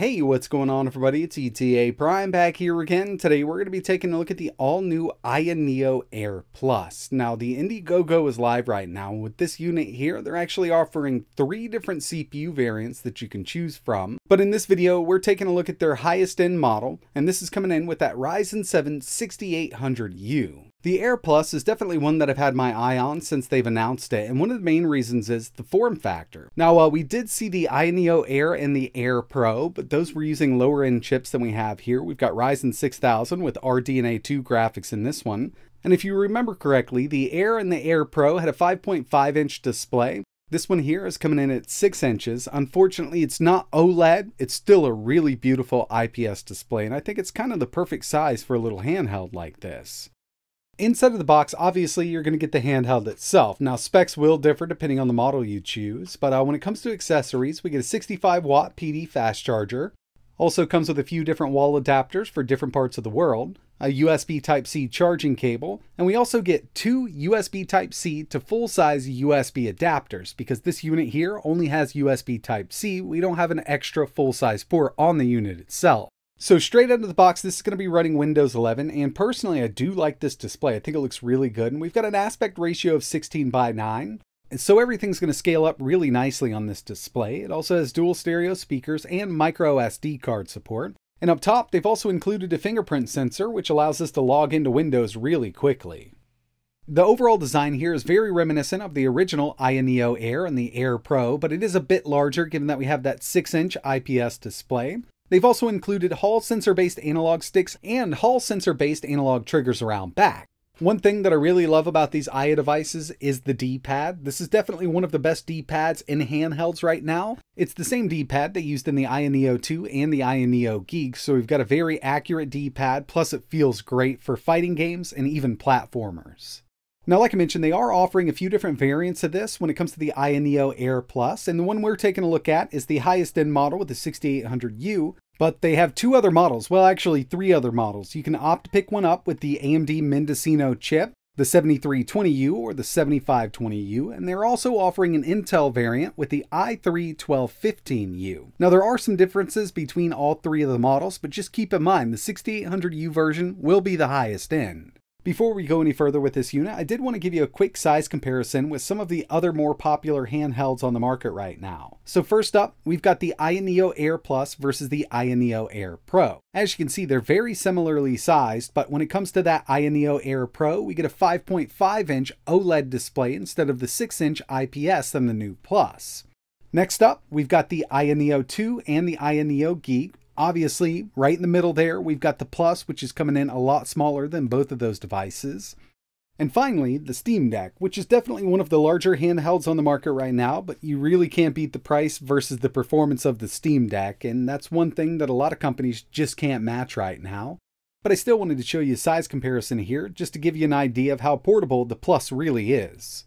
Hey, what's going on everybody? It's ETA Prime back here again. Today we're going to be taking a look at the all-new Aya Neo Air Plus. Now the Indiegogo is live right now. With this unit here, they're actually offering three different CPU variants that you can choose from. But in this video, we're taking a look at their highest end model, and this is coming in with that Ryzen 7 6800U. The Air Plus is definitely one that I've had my eye on since they've announced it, and one of the main reasons is the form factor. Now, while we did see the Aya Neo Air and the Air Pro, but those were using lower end chips than we have here. We've got Ryzen 6000 with RDNA 2 graphics in this one. And if you remember correctly, the Air and the Air Pro had a 5.5 inch display. This one here is coming in at 6 inches. Unfortunately, it's not OLED. It's still a really beautiful IPS display, and I think it's kind of the perfect size for a little handheld like this. Inside of the box, obviously, you're going to get the handheld itself. Now, specs will differ depending on the model you choose, but uh, when it comes to accessories, we get a 65 watt PD fast charger. Also comes with a few different wall adapters for different parts of the world, a USB Type-C charging cable, and we also get two USB Type-C to full-size USB adapters because this unit here only has USB Type-C. We don't have an extra full-size port on the unit itself. So straight out of the box, this is going to be running Windows 11, and personally, I do like this display. I think it looks really good, and we've got an aspect ratio of 16 by 9. So everything's going to scale up really nicely on this display. It also has dual stereo speakers and micro SD card support. And up top, they've also included a fingerprint sensor, which allows us to log into Windows really quickly. The overall design here is very reminiscent of the original Aya Neo Air and the Air Pro, but it is a bit larger given that we have that 6-inch IPS display. They've also included Hall sensor-based analog sticks and Hall sensor-based analog triggers around back. One thing that I really love about these Aya devices is the D-pad. This is definitely one of the best D-pads in handhelds right now. It's the same D-pad they used in the Aya Neo 2 and the Aya Neo Geek, so we've got a very accurate D-pad, plus it feels great for fighting games and even platformers. Now, like I mentioned, they are offering a few different variants of this when it comes to the Aya Neo Air Plus, and the one we're taking a look at is the highest end model with the 6800U, but they have two other models, well actually three other models. You can opt to pick one up with the AMD Mendocino chip, the 7320U or the 7520U, and they're also offering an Intel variant with the i3-1215U. Now there are some differences between all three of the models, but just keep in mind the 6800U version will be the highest end. Before we go any further with this unit, I did want to give you a quick size comparison with some of the other more popular handhelds on the market right now. So first up, we've got the Aya Neo Air Plus versus the Aya Neo Air Pro. As you can see, they're very similarly sized, but when it comes to that Aya Neo Air Pro, we get a 5.5 inch OLED display instead of the 6 inch IPS on the new Plus. Next up, we've got the Aya Neo 2 and the Aya Neo Geek, Obviously, right in the middle there, we've got the Plus, which is coming in a lot smaller than both of those devices. And finally, the Steam Deck, which is definitely one of the larger handhelds on the market right now, but you really can't beat the price versus the performance of the Steam Deck, and that's one thing that a lot of companies just can't match right now. But I still wanted to show you a size comparison here, just to give you an idea of how portable the Plus really is.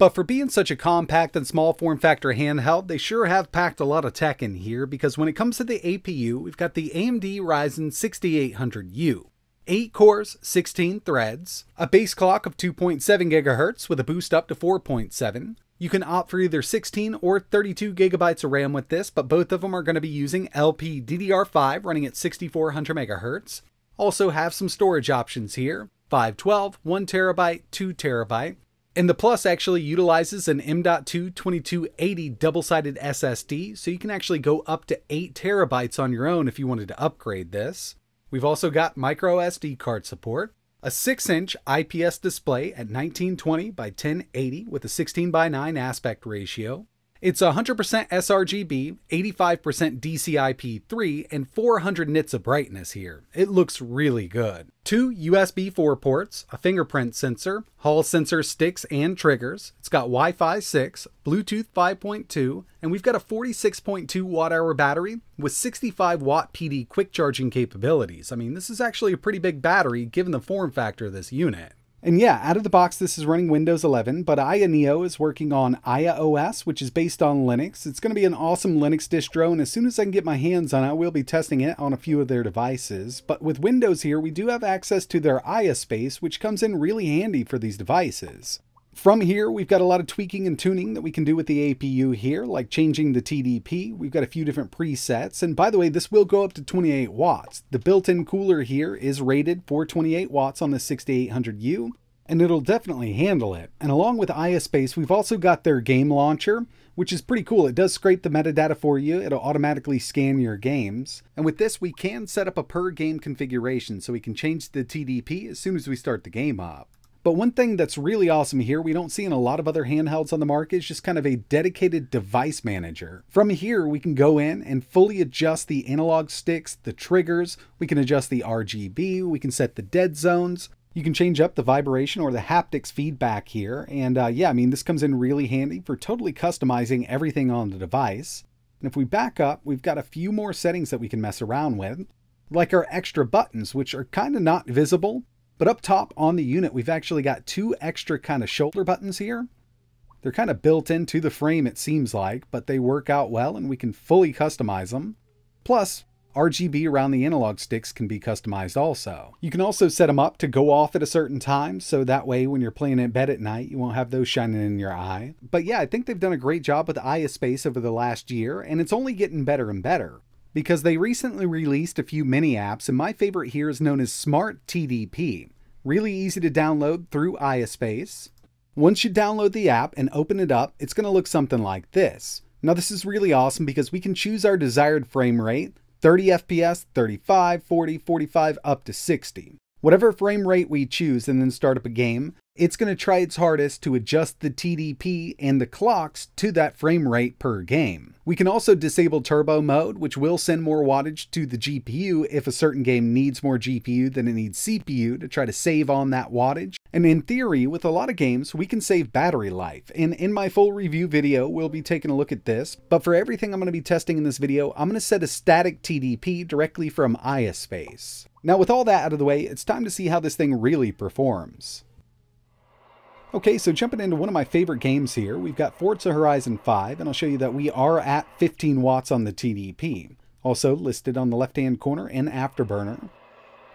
But for being such a compact and small form factor handheld, they sure have packed a lot of tech in here because when it comes to the APU, we've got the AMD Ryzen 6800U. 8 cores, 16 threads, a base clock of 2.7 GHz with a boost up to 4.7. You can opt for either 16 or 32 gigabytes of RAM with this, but both of them are going to be using LPDDR5 running at 6400 MHz. Also have some storage options here, 512, 1 terabyte, 2 terabyte, and the Plus actually utilizes an M.2 2280 double-sided SSD, so you can actually go up to 8 terabytes on your own if you wanted to upgrade this. We've also got micro SD card support, a 6-inch IPS display at 1920 by 1080 with a 16 by 9 aspect ratio, it's 100% sRGB, 85% DCI-P3, and 400 nits of brightness here. It looks really good. Two USB 4 ports, a fingerprint sensor, Hall sensor sticks and triggers. It's got Wi-Fi 6, Bluetooth 5.2, and we've got a 46.2 watt hour battery with 65 watt PD quick charging capabilities. I mean, this is actually a pretty big battery given the form factor of this unit. And yeah, out of the box, this is running Windows 11, but Aya Neo is working on Aya OS, which is based on Linux. It's going to be an awesome Linux distro, and as soon as I can get my hands on it, I will be testing it on a few of their devices. But with Windows here, we do have access to their Aya space, which comes in really handy for these devices. From here, we've got a lot of tweaking and tuning that we can do with the APU here, like changing the TDP. We've got a few different presets. And by the way, this will go up to 28 watts. The built-in cooler here is rated for 28 watts on the 6800U, and it'll definitely handle it. And along with Aya Space, we've also got their game launcher, which is pretty cool. It does scrape the metadata for you. It'll automatically scan your games. And with this, we can set up a per game configuration so we can change the TDP as soon as we start the game up. But one thing that's really awesome here, we don't see in a lot of other handhelds on the market, is just kind of a dedicated device manager. From here, we can go in and fully adjust the analog sticks, the triggers, we can adjust the RGB, we can set the dead zones, you can change up the vibration or the haptics feedback here. And uh, yeah, I mean, this comes in really handy for totally customizing everything on the device. And if we back up, we've got a few more settings that we can mess around with, like our extra buttons, which are kind of not visible. But up top on the unit, we've actually got two extra kind of shoulder buttons here. They're kind of built into the frame, it seems like, but they work out well and we can fully customize them. Plus, RGB around the analog sticks can be customized also. You can also set them up to go off at a certain time, so that way when you're playing in bed at night, you won't have those shining in your eye. But yeah, I think they've done a great job with the Aya Space over the last year, and it's only getting better and better. Because they recently released a few mini apps, and my favorite here is known as Smart TDP. Really easy to download through Aya Space. Once you download the app and open it up, it's going to look something like this. Now this is really awesome because we can choose our desired frame rate, 30 FPS, 35, 40, 45, up to 60. Whatever frame rate we choose and then start up a game, it's going to try its hardest to adjust the TDP and the clocks to that frame rate per game. We can also disable turbo mode, which will send more wattage to the GPU if a certain game needs more GPU than it needs CPU to try to save on that wattage. And in theory, with a lot of games, we can save battery life. And in my full review video, we'll be taking a look at this. But for everything I'm going to be testing in this video, I'm going to set a static TDP directly from Aya Space. Now with all that out of the way, it's time to see how this thing really performs. Okay, so jumping into one of my favorite games here, we've got Forza Horizon 5, and I'll show you that we are at 15 watts on the TDP. Also listed on the left-hand corner in Afterburner.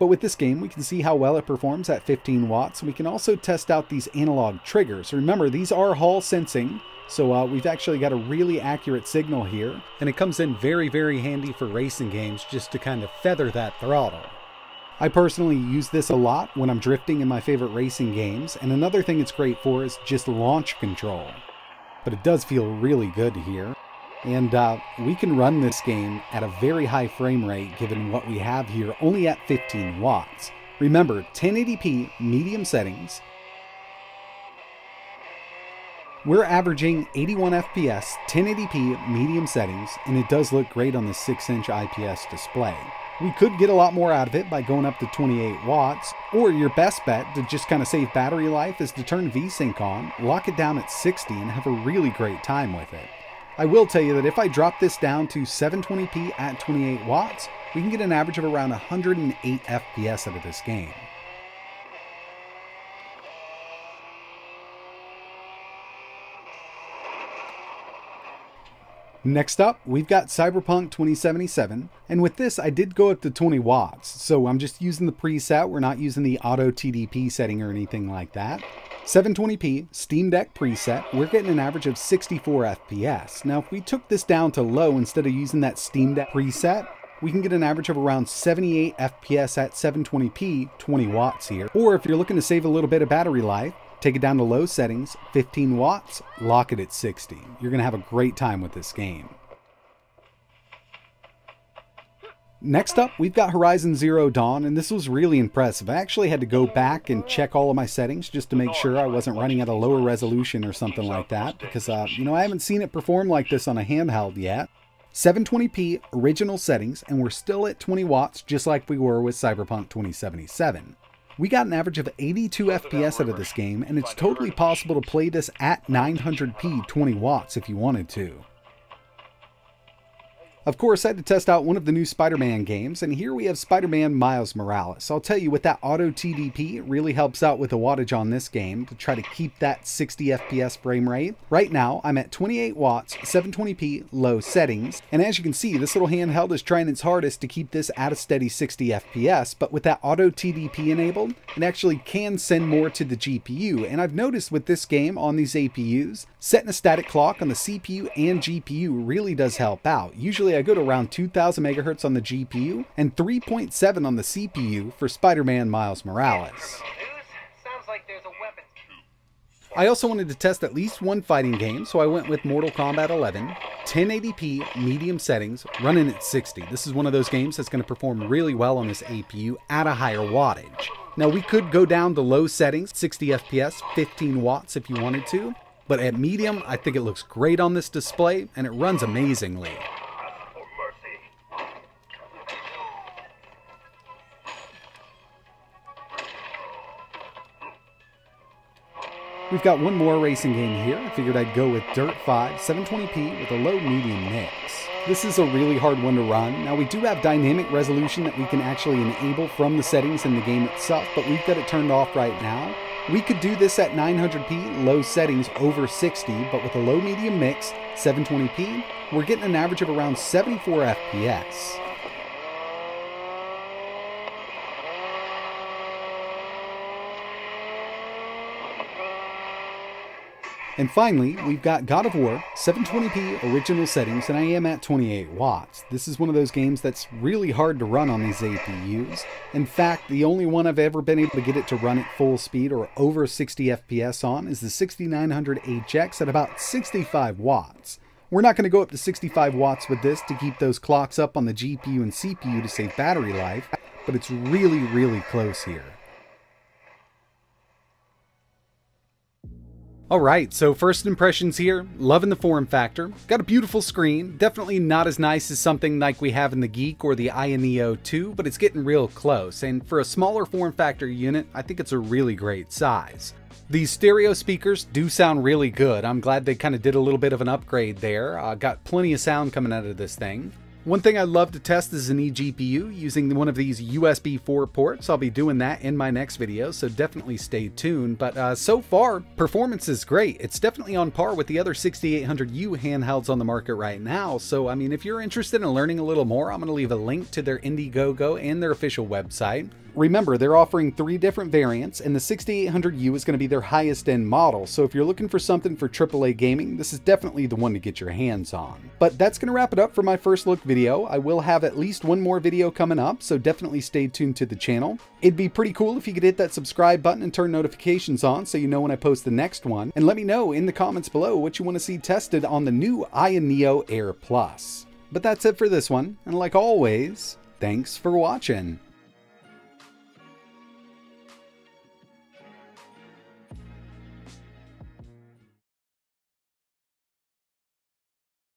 But with this game, we can see how well it performs at 15 watts. We can also test out these analog triggers. Remember, these are Hall sensing, so uh, we've actually got a really accurate signal here, and it comes in very, very handy for racing games just to kind of feather that throttle. I personally use this a lot when I'm drifting in my favorite racing games, and another thing it's great for is just launch control. But it does feel really good here. And uh, we can run this game at a very high frame rate given what we have here, only at 15 watts. Remember, 1080p medium settings. We're averaging 81 FPS, 1080p medium settings, and it does look great on the 6-inch IPS display. We could get a lot more out of it by going up to 28 watts, or your best bet to just kind of save battery life is to turn VSync on, lock it down at 60, and have a really great time with it. I will tell you that if I drop this down to 720p at 28 watts, we can get an average of around 108 FPS out of this game. Next up, we've got Cyberpunk 2077, and with this I did go up to 20 watts, so I'm just using the preset, we're not using the auto TDP setting or anything like that. 720p, Steam Deck preset, we're getting an average of 64 FPS. Now if we took this down to low instead of using that Steam Deck preset, we can get an average of around 78 FPS at 720p, 20 watts here. Or if you're looking to save a little bit of battery life, Take it down to low settings, 15 watts, lock it at 60. You're going to have a great time with this game. Next up, we've got Horizon Zero Dawn, and this was really impressive. I actually had to go back and check all of my settings just to make sure I wasn't running at a lower resolution or something like that, because, uh, you know, I haven't seen it perform like this on a handheld yet. 720p original settings, and we're still at 20 watts just like we were with Cyberpunk 2077. We got an average of 82 FPS out of this game, and it's totally possible to play this at 900p 20 watts if you wanted to. Of course, I had to test out one of the new Spider-Man games, and here we have Spider-Man Miles Morales. I'll tell you, with that auto TDP, it really helps out with the wattage on this game to try to keep that 60 FPS frame rate. Right now, I'm at 28 watts, 720p, low settings, and as you can see, this little handheld is trying its hardest to keep this at a steady 60 FPS, but with that auto TDP enabled, it actually can send more to the GPU, and I've noticed with this game on these APUs, setting a static clock on the CPU and GPU really does help out. Usually I go to around 2000 megahertz on the GPU and 3.7 on the CPU for Spider-Man Miles Morales. I also wanted to test at least one fighting game, so I went with Mortal Kombat 11, 1080p medium settings, running at 60. This is one of those games that's going to perform really well on this APU at a higher wattage. Now we could go down to low settings, 60 FPS, 15 watts if you wanted to, but at medium, I think it looks great on this display and it runs amazingly. We've got one more racing game here. I figured I'd go with Dirt 5 720p with a low medium mix. This is a really hard one to run. Now we do have dynamic resolution that we can actually enable from the settings in the game itself, but we've got it turned off right now. We could do this at 900p, low settings over 60, but with a low medium mix, 720p, we're getting an average of around 74 FPS. And finally, we've got God of War, 720p original settings, and I am at 28 watts. This is one of those games that's really hard to run on these APUs. In fact, the only one I've ever been able to get it to run at full speed or over 60 FPS on is the 6900HX at about 65 watts. We're not going to go up to 65 watts with this to keep those clocks up on the GPU and CPU to save battery life, but it's really, really close here. Alright, so first impressions here, loving the form factor. Got a beautiful screen, definitely not as nice as something like we have in the Geek or the Aya Neo 2, but it's getting real close, and for a smaller form factor unit, I think it's a really great size. These stereo speakers do sound really good. I'm glad they kind of did a little bit of an upgrade there. Uh, got plenty of sound coming out of this thing. One thing I'd love to test is an eGPU using one of these USB 4 ports. I'll be doing that in my next video, so definitely stay tuned. But uh, so far, performance is great. It's definitely on par with the other 6800U handhelds on the market right now. So, I mean, if you're interested in learning a little more, I'm going to leave a link to their Indiegogo and their official website. Remember, they're offering three different variants, and the 6800U is going to be their highest end model, so if you're looking for something for AAA gaming, this is definitely the one to get your hands on. But that's going to wrap it up for my first look video. I will have at least one more video coming up, so definitely stay tuned to the channel. It'd be pretty cool if you could hit that subscribe button and turn notifications on so you know when I post the next one, and let me know in the comments below what you want to see tested on the new Aya Neo Air Plus. But that's it for this one, and like always, thanks for watching.